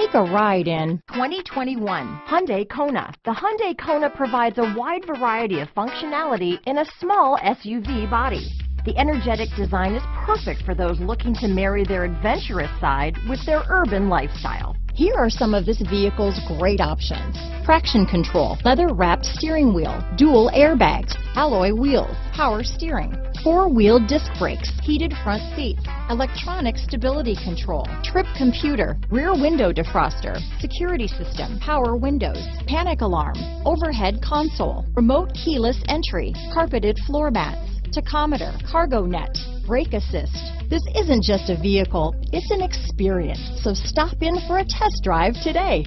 Take a ride in 2021 Hyundai Kona. The Hyundai Kona provides a wide variety of functionality in a small SUV body. The energetic design is perfect for those looking to marry their adventurous side with their urban lifestyle. Here are some of this vehicle's great options. Traction control, leather wrapped steering wheel, dual airbags, alloy wheels, power steering, four-wheel disc brakes, heated front seats, electronic stability control, trip computer, rear window defroster, security system, power windows, panic alarm, overhead console, remote keyless entry, carpeted floor mats, tachometer, cargo net, brake assist. This isn't just a vehicle, it's an experience. So stop in for a test drive today.